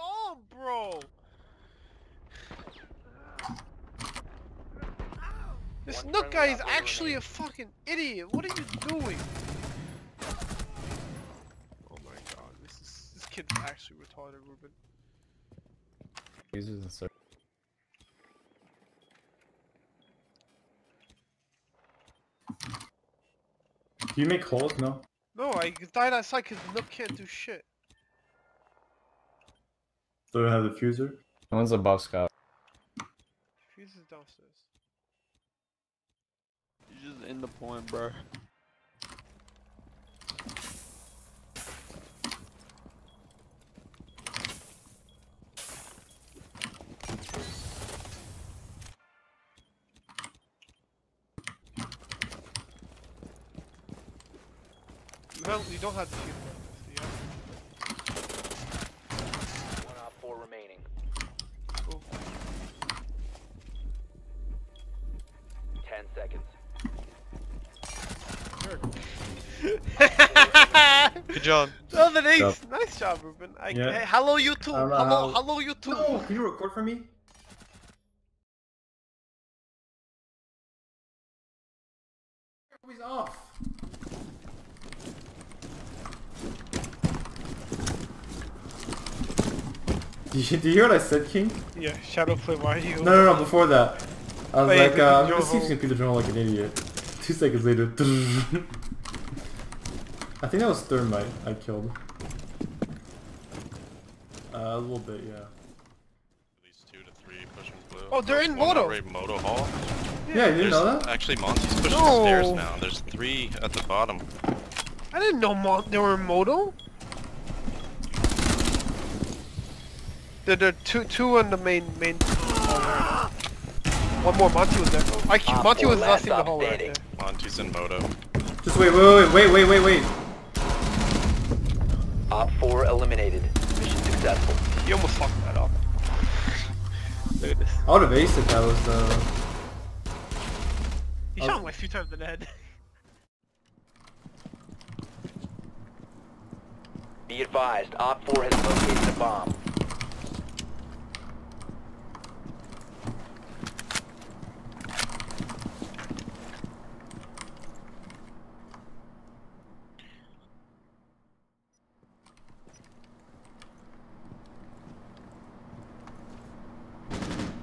on, bro? This One Nokk guy is operator actually a fucking idiot. What are you doing? Oh my god, this is this kid's actually retarded, Ruben. Users and stuff. Do you make holes? No. No, I died outside because Nokk can't do shit. Do I have the fuser? One's above Scott. Fuse is downstairs. You're just in the point, bro. You don't, you don't have to shoot that. One op four remaining. Cool. Ten seconds. Good job. Oh, the nice, Job. nice job, Ruben. I, Yeah. hey, hello YouTube. I don't Hello, how- hello YouTube. No. Can you record for me? He's off. Did you, did you hear what I said, King? Yeah, Shadow Play, why are you? No, no, no, before that. I was Wait, like, uh, I'm you're just home. using Peter Journal like an idiot. Two seconds later. I think that was Thermite I killed. Uh, a little bit, yeah. At least two to three pushing blue. Oh, they're in One Moto. already Moto Hall. Yeah, you didn't There's, know that? Actually, Monty's pushing the stairs now. There's three at the bottom. I didn't know Mon they were in Moto. There, there are two, two on the main, main. hall right now. One more, Monty was there. I, Op Monty was last last in the stop hall right there. Monty's in Moto. Just wait, wait, wait, wait, wait, wait, wait. Op four eliminated. Mission successful. You almost fucked that up. Look at this. I would have aced it. That was uh. He shot him like three times in the head. Be advised, Op four has located a bomb. Even Nomad. Op four last stop standing. Friendly victorious.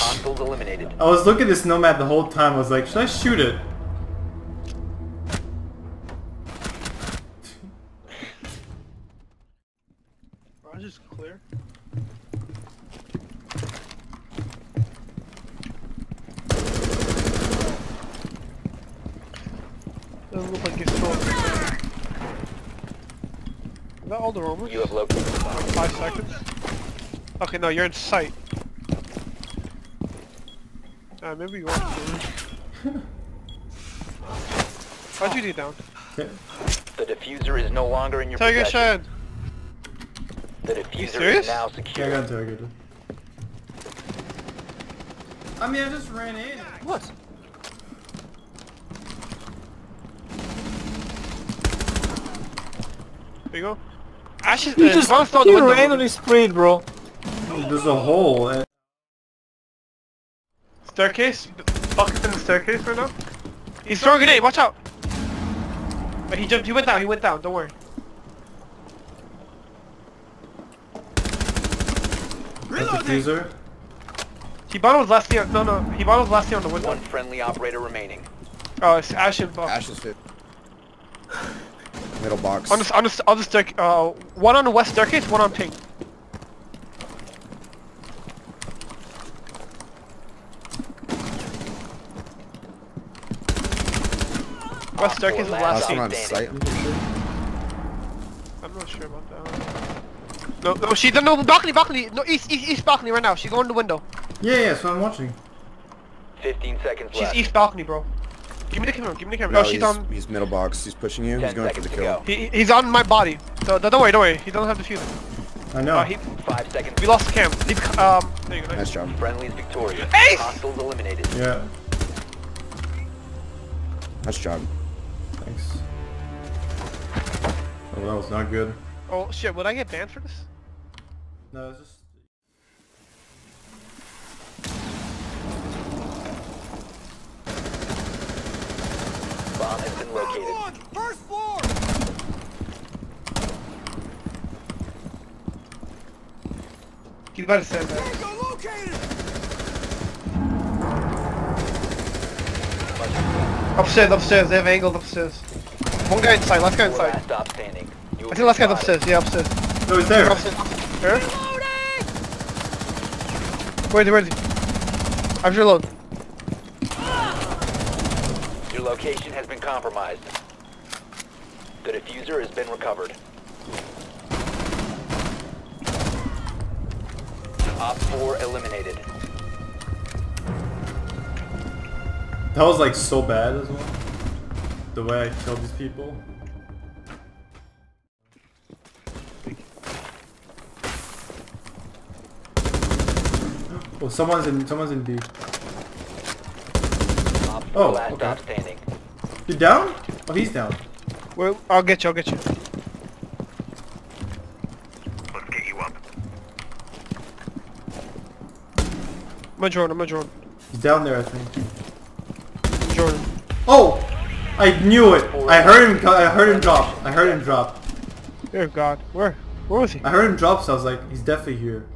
Hostiles eliminated. I was looking at this nomad the whole time. I was like, should I shoot it? Doesn't look like he's still. Is that all the rumors? You have located the bomb. Five seconds. Okay, no, you're in sight. Uh, maybe you are. How'd you do down? The diffuser is no longer in your Tiger possession. Shine! The diffuser is now Yeah, I secure. got interrogated. I mean, I just ran in. What? we go. Ashes, he uh, just he window. ran randomly his bro. There's a hole. Eh? Staircase? Bucket in the staircase right now? He's throwing a grenade, watch out! But he jumped, he went down, he went down, don't worry. Reloading! He bottled last year, no no, he bottled last year on the window. One friendly operator remaining. Oh, it's Ashes. Ashes 50. Middle box. On the, on the, on the stair, uh, one on the west staircase, one on pink. West staircase is Last last Last one seen. on standing. site, I'm pretty sure. I'm not sure about that. No, no, she's no balcony, balcony, no east, east, east balcony right now. She's going to the window. Yeah, yeah. So I'm watching. 15 seconds She's left. east balcony, bro. Give me the camera. Give me the camera. No, oh, she's he's, on. he's middle box. He's pushing you. He's going for the kill. go. He, he's on my body. So don't worry, don't worry. He doesn't have the fuse. I know. Oh, he, Five seconds. we lost the cam. Leave, um, there you go. Nice job. Friendly's victorious. Ace! Hostiles eliminated. Yeah. Nice job. Thanks. Oh, that was not good. Oh shit, would I get banned for this? No, it's just. Bomb has been located. He's about to send that. Upstairs, upstairs. They have angled upstairs. One guy inside. Last guy Four inside. last stop standing. You will I be think last guy's upstairs. Yeah, upstairs. No, he's there. Upstairs. Where? Where is he? Where is he? I'm sure alone. Your location has been compromised. The diffuser has been recovered. Op 4 eliminated. That was like so bad as well. The way I killed these people. Oh, someone's in. Someone's in B. Op 4 Oh, last okay. stop standing. You down? Oh, he's down. Well, I'll get you. I'll get you. I'm a drone. I'm a drone. He's down there, I think. Jordan. Oh! I knew it. I heard him. I heard him drop. I heard him drop. Dear God. Where? Where was he? I heard him drop, so I was like, he's definitely here.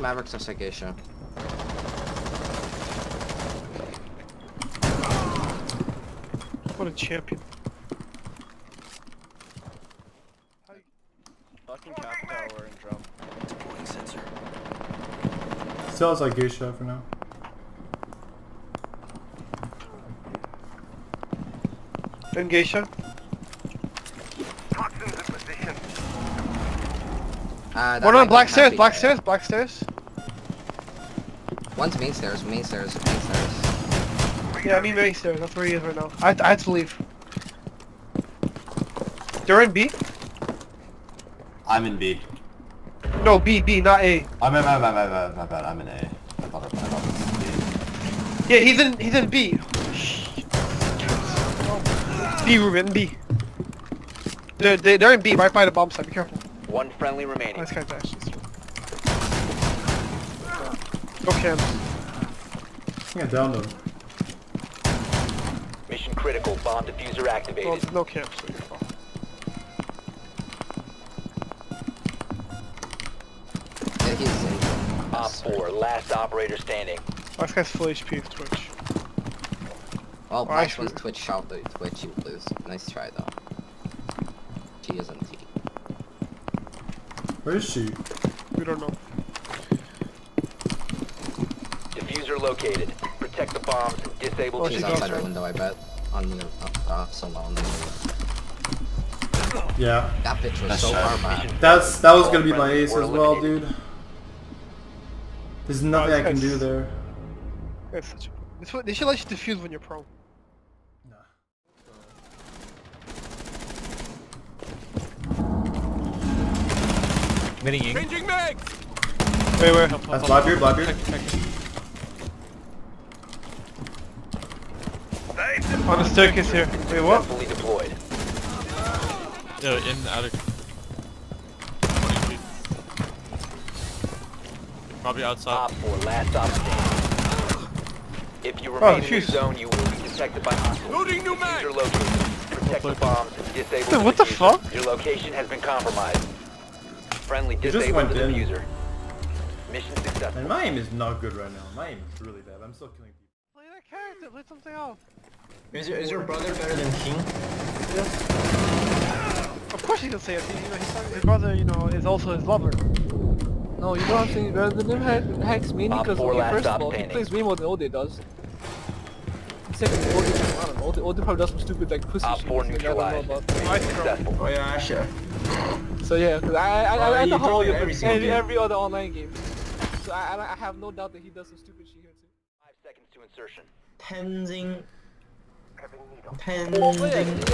Mavericks are Geisha. What a champion. Fucking cap tower and drop. Still has like geisha for now. Then Geisha. Uh, that One might on black stairs. happy. Black stairs. Black stairs. One's main stairs, main stairs, main stairs. Yeah, I mean main stairs. That's where he is right now. I, I had to leave. They're in B. I'm in B. No, B, B, not A. I'm in, my, my, my, my, my bad, I'm in A. I thought, I thought it was B. Yeah, he's in. He's in B. B, Ruben, B. They're, they, they're in B, right by the bomb site. Be careful. One friendly Oh, remaining. this guy's actually. Okay. I think I downed him. Mission critical. Bomb diffuser activated. there's no camp, so you're fine. Yeah, he's in. Op 4 last operator standing. Last guy's full HP of Twitch. Well, I Black should- was Twitch shot the Twitch, you lose. Nice try though. T is on T. Where is she? We don't know. Diffuser located. Protect the bombs and disable Oh, she's diffuser. outside outside. the window, I bet. On the uh, uh, somewhere on the window. Yeah. That bitch was Nice so far back. That's that was gonna be my ace as well, dude. There's nothing I can do there. That's such a. This one, they should let you defuse when you're prone. Wait, wait. That's Blackbeard, Blackbeard. On the staircase here. Wait, what? Fully deployed. Yeah, in attic. Probably outside. Op 4 last op standing. If you Oh, remain in the zone, you will be detected by hostiles. Loading new mag. Protect the bombs and disable Dude, what the diffuser. fuck? Your location has been compromised. Friendly just disable went the in. diffuser. Mission successful. And my aim is not good right now. My aim is really bad. I'm still killing people. Play that character. Play something else. Is your, is your brother better than King? Yes. Of course he can say it. You know, his, his brother, you know, is also his lover. No, you don't think better than him, Hex- Hex mainly Op because four okay, first stop of all, he plays way more than Ode does. Second, Ode, I don't know, Ode, Ode probably does some stupid like pussy Op shit 4 like, I don't neutralized. about. Mission successful. Oh yeah, Asha. So yeah, cause I I I, Oh, I, you know how troll you every every, every, other online game. so I, I I have no doubt that he does some stupid shit here too. Five seconds to insertion. Tenzing. But yeah, Tenzing.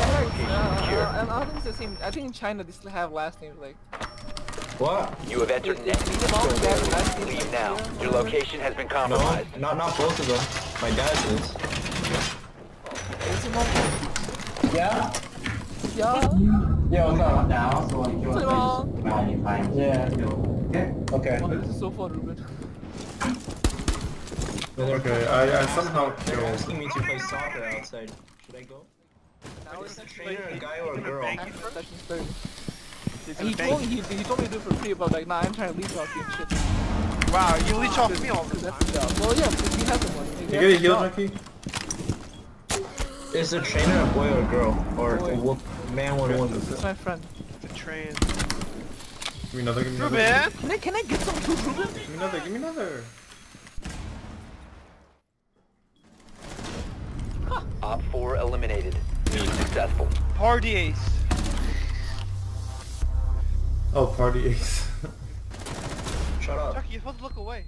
yeah, uh, uh, I think it's the same. I think in China they still have last names like. What? You have entered an Is- enemy is it all control that area. last name Leave now. Korea? Your location has been compromised. No, not not both of them. My dad is. Is it all- Yeah. Yeah. Yeah, what's up? Now, so like, What's wrong? Yeah. Okay. Oh, this is so fun, Ruben. Okay, I, I somehow They're killed. asking me to play soccer outside. Should I go? Now Is it's trainer a guy or a girl? after session started. He's And he told me he, he told me to do it for free, but like, nah, I'm trying to leech off you and shit. Wow, you leech off me all the time. Well, yeah, because he hasn't one. You get a heal, Mikey? Is the trainer a boy or a girl? Or Boy. a wo- man or woman? That's my friend. The train. Give me another, give me another. Ruben! Can I can I get some too, Ruben? Give me another, give me another. Op 4 eliminated. Mission successful. Party ace. Oh, party ace. Shut up. Chucky, you're supposed to look away.